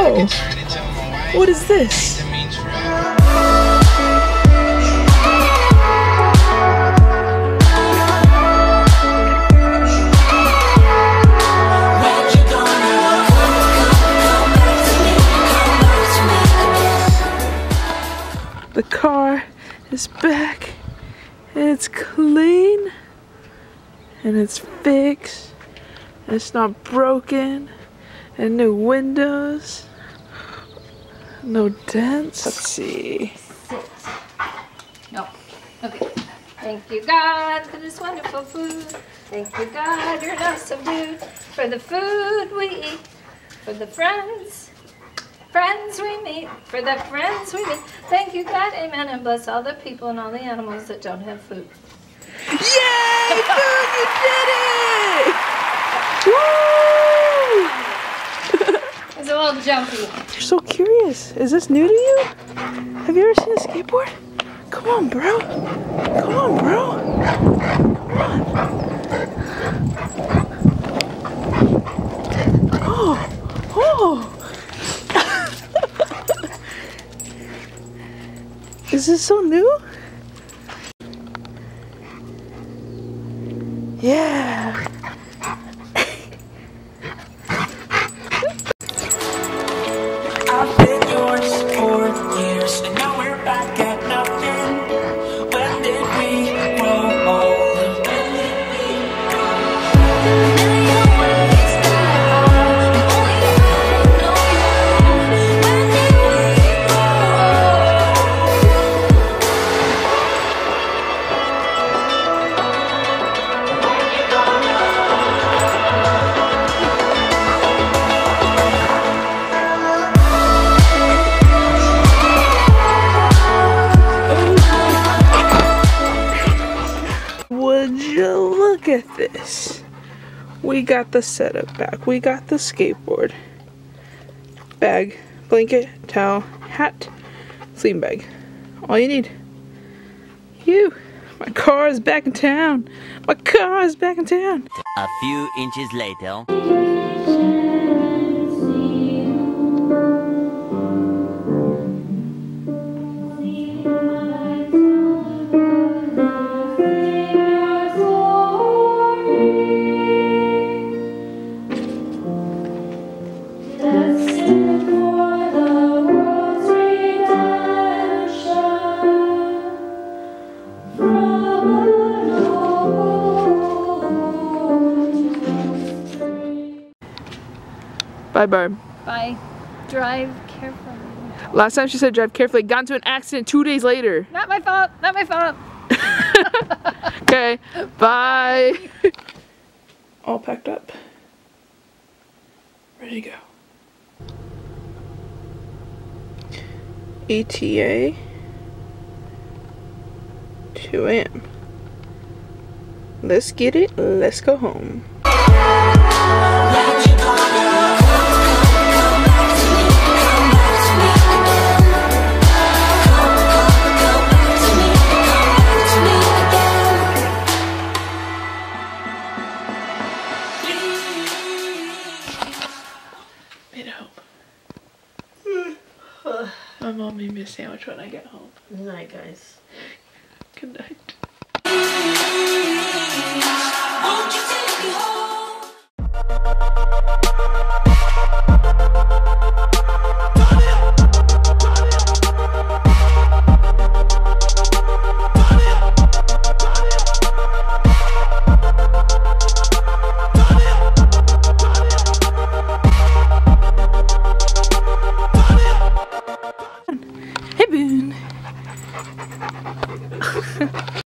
Oh, what is this? The car is back. And it's clean. And it's fixed. And it's not broken. And new windows. No dents. Let's see. No. Okay. Thank you, God, for this wonderful food. Thank you, God, you're an awesome dude. For the food we eat. For the friends. Friends we meet. For the friends we meet. Thank you, God, amen. And bless all the people and all the animals that don't have food. Yay! Boog, you did it! It's a little jumpy. You're so curious. Is this new to you? Have you ever seen a skateboard? Come on, bro. Come on, bro. Come on. Oh, oh. Is this so new? Yeah. Would you look at this? We got the setup back. We got the skateboard. Bag, blanket, towel, hat, sleeping bag. All you need. You. My car is back in town. My car is back in town. A few inches later. Bye, Barb. Bye. Drive carefully. Last time she said drive carefully. Got into an accident two days later. Not my fault. Not my fault. Okay. Bye. All packed up. Ready to go. ETA 2 a.m. Let's get it. Let's go home. My mom made me a sandwich when I get home. Good night, guys. Good night.